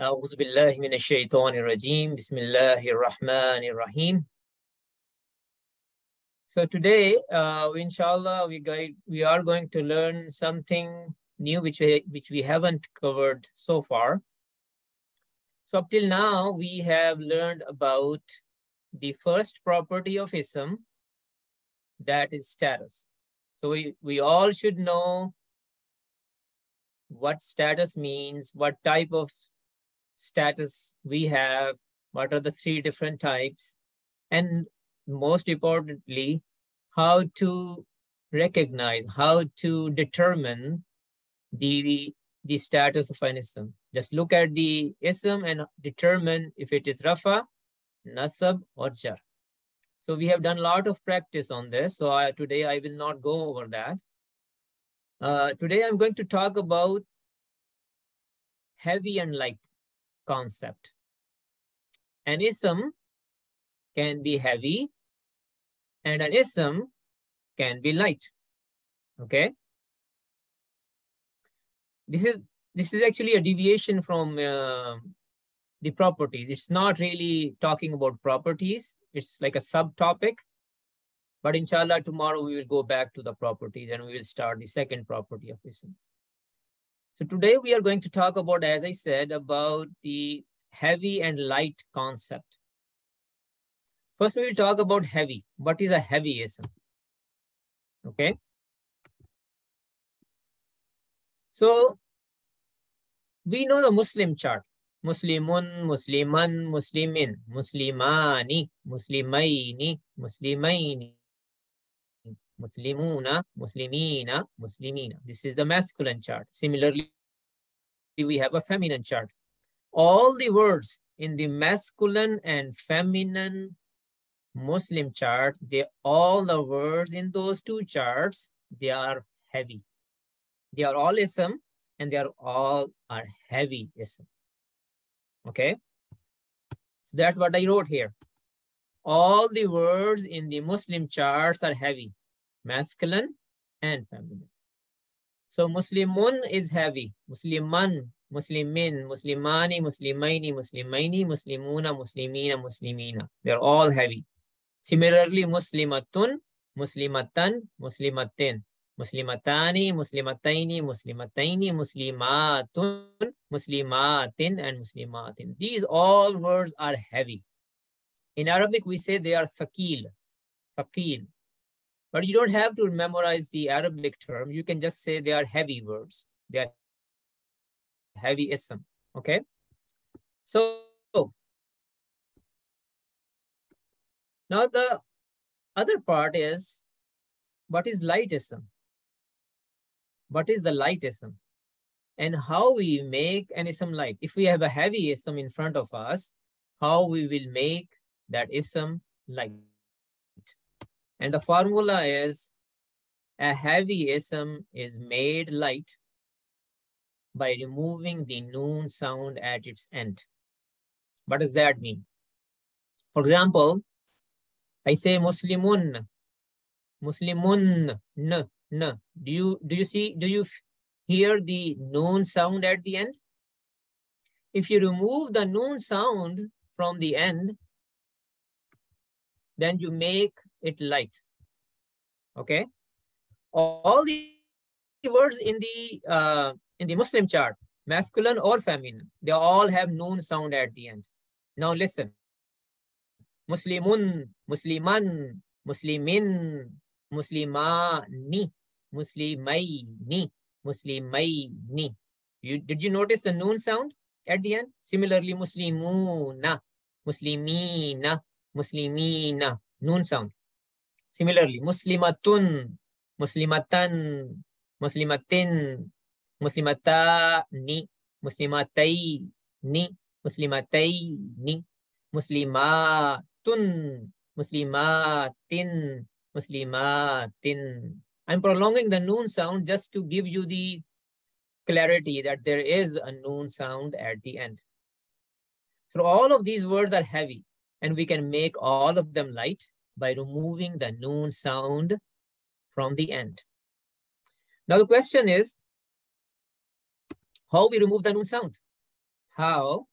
أعوذ بالله من الشيطان الرجيم بسم الله الرحمن الرحيم So today, uh, inshallah, we, guide, we are going to learn something new which we, which we haven't covered so far. So up till now, we have learned about the first property of ism, that is status. So we, we all should know what status means, what type of status we have, what are the three different types, and most importantly, how to recognize, how to determine the, the status of an ism. Just look at the ism and determine if it is rafa, nasab, or jar. So we have done a lot of practice on this. So I, today I will not go over that. Uh, today I'm going to talk about heavy and light concept. An ism can be heavy and an ism can be light. Okay. This is this is actually a deviation from uh, the properties. It's not really talking about properties. It's like a subtopic. But inshallah, tomorrow we will go back to the properties and we will start the second property of ism. So today we are going to talk about, as I said, about the heavy and light concept. First, we will talk about heavy. What is a heavy ism? Okay. So we know the Muslim chart. Muslimun, Musliman, Muslimin, Muslimani, Muslimaini, Muslimaini, Muslimuna, Muslimina, Muslimina. This is the masculine chart. Similarly, we have a feminine chart. All the words in the masculine and feminine Muslim chart, they all the words in those two charts, they are heavy. They are all ism and they are all are heavy ism. Okay. So that's what I wrote here. All the words in the Muslim charts are heavy, masculine and feminine. So Muslimun is heavy. Musliman, Muslimin, Muslimani, Muslimaini, Muslimaini, Muslimuna, Muslimina, Muslimina. They're all heavy. Similarly, Muslimatun, Muslimatan, Muslimatin, Muslimatani, Muslimataini, Muslimataini, Muslimatun, Muslimatin, and Muslimatin. These all words are heavy. In Arabic, we say they are thaqil, thaqil. But you don't have to memorize the Arabic term. You can just say they are heavy words. They are heavy ism, okay? So now the other part is what is light ism? What is the light ism? And how we make an ism light. If we have a heavy ism in front of us, how we will make that ism light. And the formula is a heavy ism is made light by removing the noon sound at its end. What does that mean? For example, I say Muslimun, Muslimun, n, n. Do you do you see? Do you hear the noon sound at the end? If you remove the noon sound from the end, then you make it light. Okay. All the words in the uh, in the Muslim chart, masculine or feminine, they all have noon sound at the end. Now listen. Muslimun, Musliman, Muslimin, Muslimani, Muslimaini, Muslimaini. You, did you notice the noon sound at the end? Similarly, Muslimuna, Muslimina, Muslimina, noon sound. Similarly, Muslimatun, Muslimatan, Muslimatin, Muslimatani, Muslimataini, Muslimataini, Muslimatun, Muslimatin, Muslimatin. I'm prolonging the noon sound just to give you the clarity that there is a noon sound at the end. So all of these words are heavy and we can make all of them light by removing the noon sound from the end. Now the question is, how we remove the noon sound? how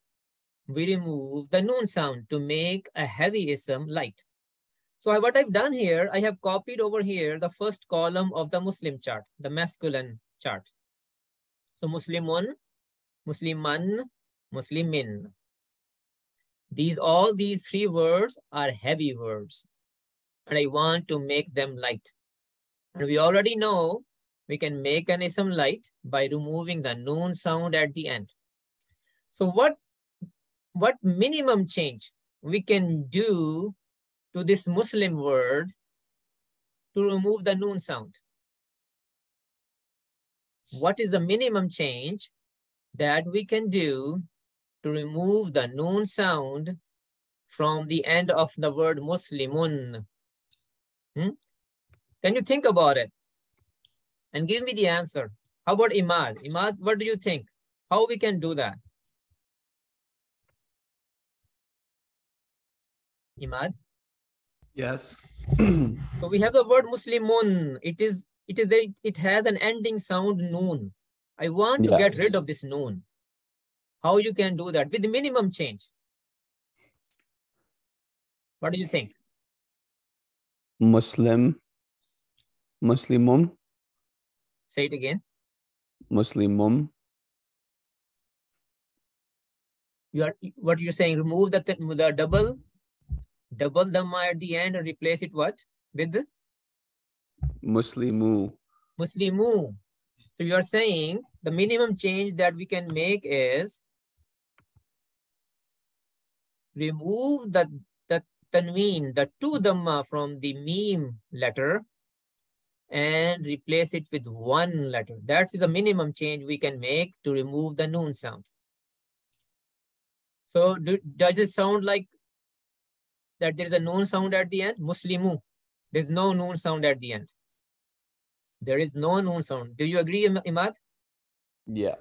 we remove the noon sound to make a heavy ism light. So what I've done here, I have copied over here the first column of the Muslim chart, the masculine chart. So Muslimun, Musliman, Muslimin. These all these three words are heavy words. And I want to make them light. And we already know we can make an ism light by removing the noon sound at the end. So what, what minimum change we can do to this Muslim word to remove the noon sound? What is the minimum change that we can do to remove the noon sound from the end of the word Muslimun? Hmm? Can you think about it? And give me the answer. How about Imad? Imad, what do you think? How we can do that? Imad? Yes. so we have the word Muslimun. It is it is it has an ending sound noon. I want to get rid of this noon. How you can do that with minimum change? What do you think? Muslim. Muslimum. Say it again. Muslimum. You are what you're saying? Remove the the double, double dhamma at the end and replace it what with Muslimu. Muslimu. So you are saying the minimum change that we can make is remove the, the tanween, the two dhamma from the meme letter and replace it with one letter. That's the minimum change we can make to remove the noon sound. So do, does it sound like that there is a noon sound at the end? Muslimu. There's no noon sound at the end. There is no noon sound. Do you agree, Imad? Yeah.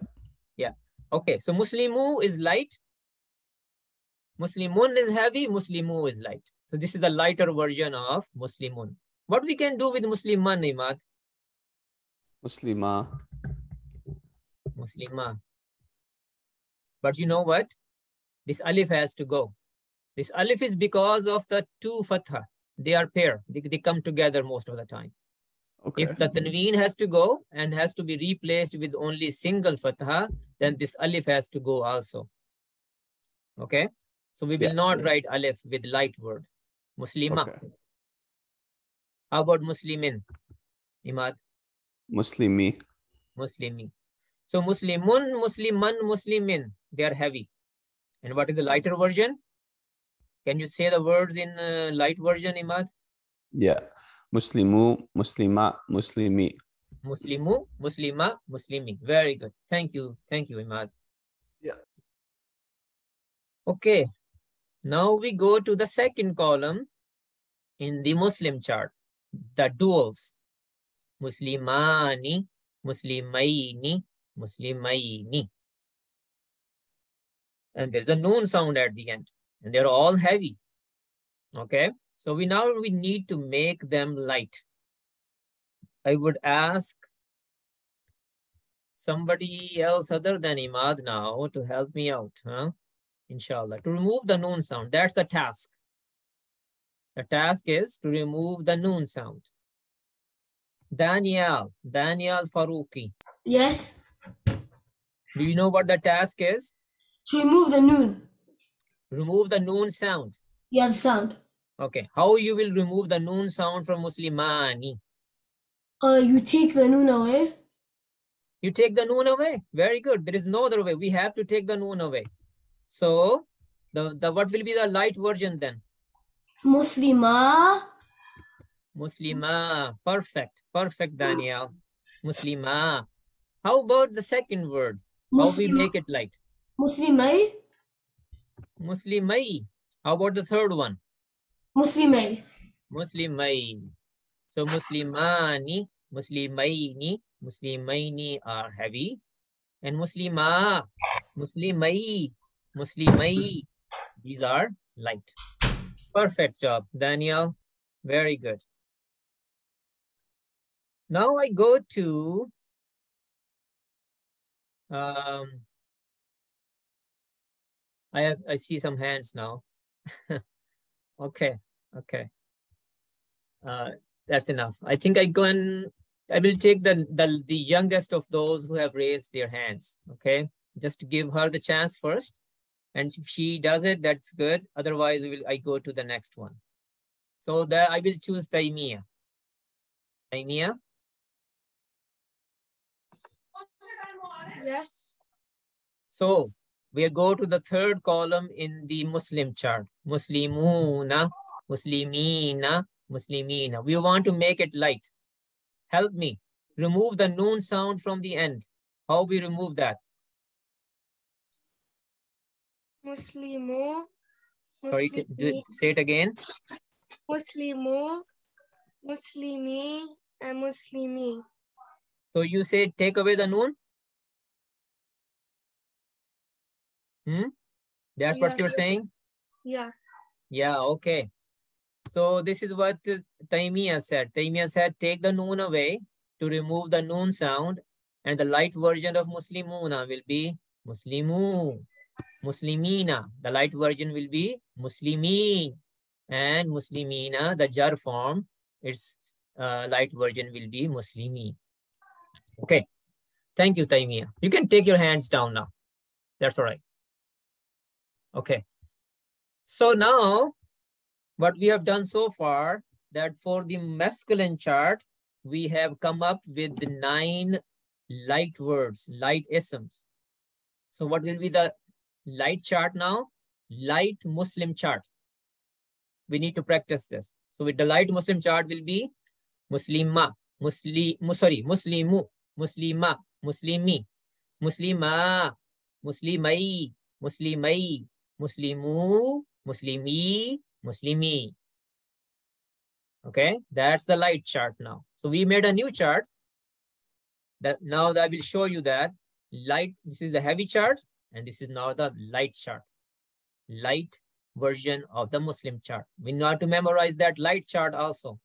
Yeah. Okay. So Muslimu is light. Muslimun is heavy. Muslimu is light. So this is the lighter version of Muslimun. What we can do with Musliman, Imad? Muslima. Muslima. But you know what? This alif has to go. This alif is because of the two fatha. They are pair. They, they come together most of the time. Okay. If the tanween has to go and has to be replaced with only single fatha, then this alif has to go also. Okay. So we will yeah. not write alif with light word. Muslima. Okay. How about Muslimin? Imad? Muslimi. Muslimi. So Muslimun, Musliman, Muslimin, they are heavy. And what is the lighter version? Can you say the words in uh, light version, Imad? Yeah. Muslimu, Muslima, Muslimi. Muslimu, Muslima, Muslimi. Very good. Thank you. Thank you, Imad. Yeah. Okay. Now we go to the second column in the Muslim chart, the duals. Muslimani, Muslimaini, Muslimaini. And there's a noon sound at the end. And they're all heavy. Okay. So we now we need to make them light. I would ask somebody else other than Imad now to help me out, huh? Inshallah, to remove the noon sound. That's the task. The task is to remove the noon sound. Daniel, Daniel Faruqi. Yes. Do you know what the task is? To remove the noon. Remove the noon sound. The sound. Okay. How you will remove the noon sound from Muslimani? Uh, you take the noon away. You take the noon away. Very good. There is no other way. We have to take the noon away. So, the, the what will be the light version then? Muslima. Muslima. Perfect. Perfect, Daniel. Muslima. How about the second word? How we make it light? Muslimai. Muslimai. How about the third one? Muslimai. Muslimai. So Muslimani, Muslimaini, Muslimaini are heavy. And Muslima, Muslimai, Muslimai, these are light. Perfect job, Daniel. Very good. Now I go to um, I have I see some hands now. okay, okay. Uh, that's enough. I think I go and I will take the, the the youngest of those who have raised their hands. Okay, just to give her the chance first, and if she does it, that's good. Otherwise, we will I go to the next one. So that I will choose Taimia. Taimia. Yes. So we'll go to the third column in the Muslim chart. Muslimuna, Muslimina, Muslimina. We want to make it light. Help me. Remove the noon sound from the end. How we remove that? Muslimu. Sorry, can- do- say it again. Muslimo, Muslimi and Muslimi. So you say take away the noon? Hmm? That's what you're saying? Yeah. Yeah, okay. So this is what uh, said. Taimiyya said, take the noon away to remove the noon sound and the light version of Muslimuna will be Muslimu, Muslimina. The light version will be Muslimi and Muslimina, the jar form, its uh, light version will be Muslimi. Okay. Thank you, Taimiyya. You can take your hands down now. That's all right. Okay. So now what we have done so far that for the masculine chart, we have come up with the nine light words, light isms. So what will be the light chart now? Light Muslim chart. We need to practice this. So with the light Muslim chart will be Muslima, Muslim, mu- sorry, Muslimu, Muslima, Muslimi, Muslima, Muslimai, Muslimai, Muslimu, Muslimi, Muslimi. Okay, that's the light chart now. So we made a new chart that now that I will show you that light, this is the heavy chart and this is now the light chart. Light version of the Muslim chart. We need to memorize that light chart also.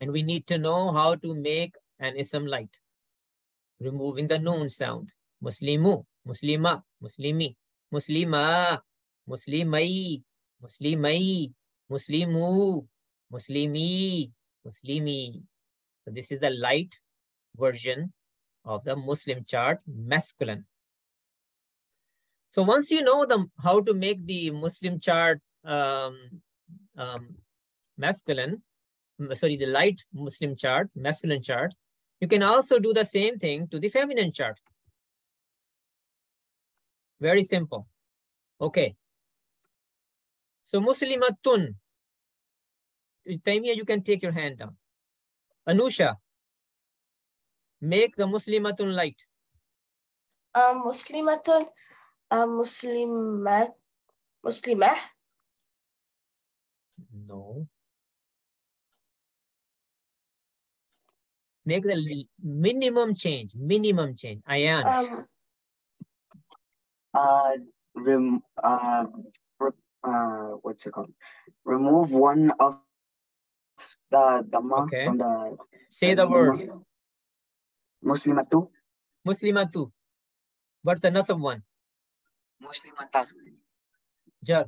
And we need to know how to make an ism light. Removing the noon sound. Muslimu, Muslima, Muslimi, Muslima, Muslimai, Muslimai, Muslimu, Muslimi, Muslimi. So this is the light version of the Muslim chart, masculine. So once you know the how to make the Muslim chart um, um, masculine, sorry, the light Muslim chart, masculine chart, you can also do the same thing to the feminine chart. Very simple. Okay. So Muslimatun. Taimia, you can take your hand down. Anusha, make the Muslimatun light. Um, Muslimatun, uh, Muslimat, Muslimah, No. Make the minimum change, minimum change. Ayan. um, uh, rem, uh, re, uh, what's it called? Remove one of the Dhamma Okay. from the Say the word. Muslimatu, Muslimatu. What's the nasab one? Muslimata, Jar.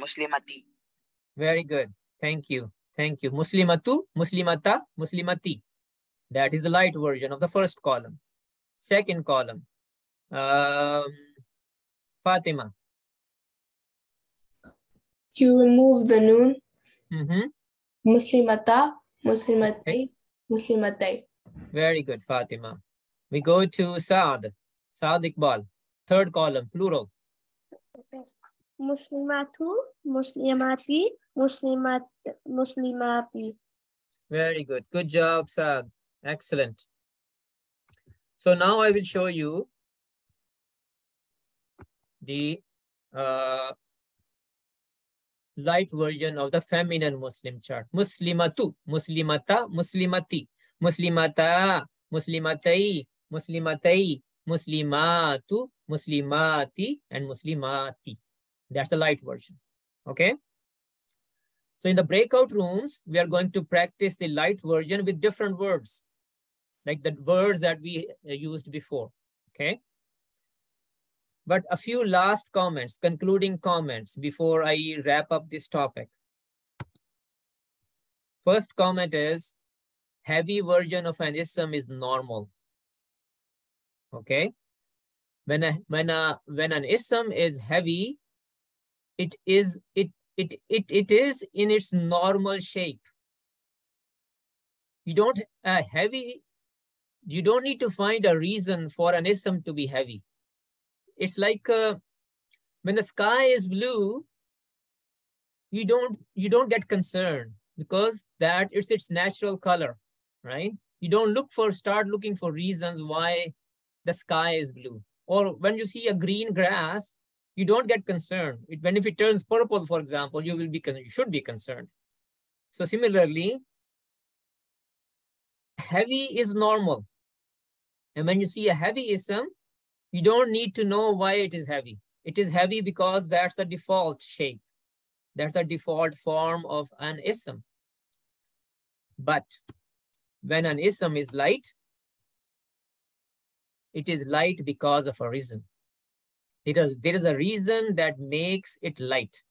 Muslimati. Very good. Thank you. Thank you. Muslimatu, Muslimata, Muslimati. That is the light version of the first column. Second column. Um, Fatima. you remove the noon, Mhm. Muslimata, Muslimatay, Muslimatay. Very good, Fatima. We go to Saad. Saad Iqbal. Third column, plural. Muslimatu, Muslimati, Muslimat, Muslimati. Very good. Good job, Saad. Excellent. So now I will show you the uh, light version of the feminine Muslim chart. Muslimatu, Muslimata, Muslimati, Muslimata, Muslimatai, Muslimatai, Muslimatu, Muslimati, and Muslimati. That's the light version. Okay. So in the breakout rooms, we are going to practice the light version with different words, like the words that we uh, used before. Okay. But a few last comments, concluding comments before I wrap up this topic. First comment is heavy version of an ism is normal. Okay. When a when a when an ism is heavy, it is it it it it is in its normal shape. You don't uh, heavy. You don't need to find a reason for an ism to be heavy. It's like uh, when the sky is blue, you don't you don't get concerned because that it's its natural color, right? You don't look for start looking for reasons why the sky is blue. Or when you see a green grass, you don't get concerned. It, when if it turns purple, for example, you will be you should be concerned. So similarly, heavy is normal. And when you see a heavy ism, you don't need to know why it is heavy. It is heavy because that's the default shape. That's the default form of an ism. But when an ism is light, it is light because of a reason. It is, there is a reason that makes it light.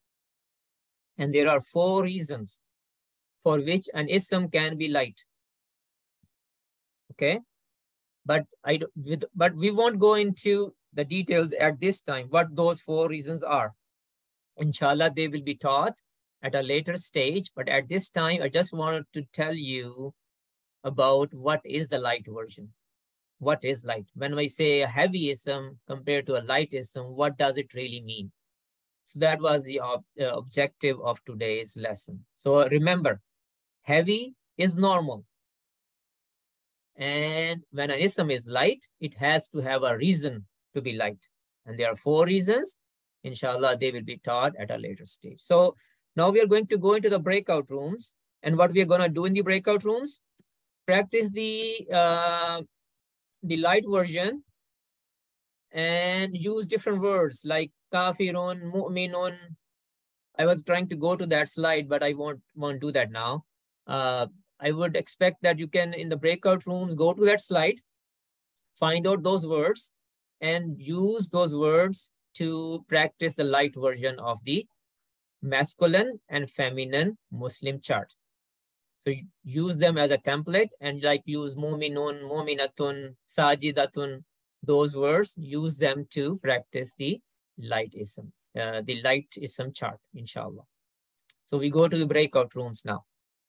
And there are four reasons for which an ism can be light. Okay, but I with, but we won't go into the details at this time what those four reasons are. Inshallah, they will be taught at a later stage. But at this time, I just wanted to tell you about what is the light version. What is light? When I say a heavy ism compared to a light ism, what does it really mean? So that was the ob uh, objective of today's lesson. So remember, heavy is normal. And when an ism is light, it has to have a reason to be light. And there are four reasons. Inshallah, they will be taught at a later stage. So now we are going to go into the breakout rooms. And what we are going to do in the breakout rooms, practice the, uh, the light version and use different words like kafirun, mu'minun. I was trying to go to that slide, but I won't, won't do that now. Uh, I would expect that you can, in the breakout rooms, go to that slide, find out those words, and use those words to practice the light version of the masculine and feminine Muslim chart. So use them as a template and like use muminun, muminatun, sajidatun, those words, use them to practice the light ism, uh, the light ism chart, inshallah. So we go to the breakout rooms now.